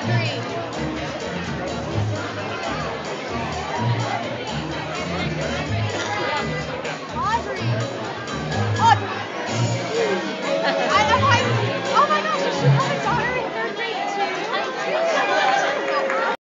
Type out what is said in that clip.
Audrey.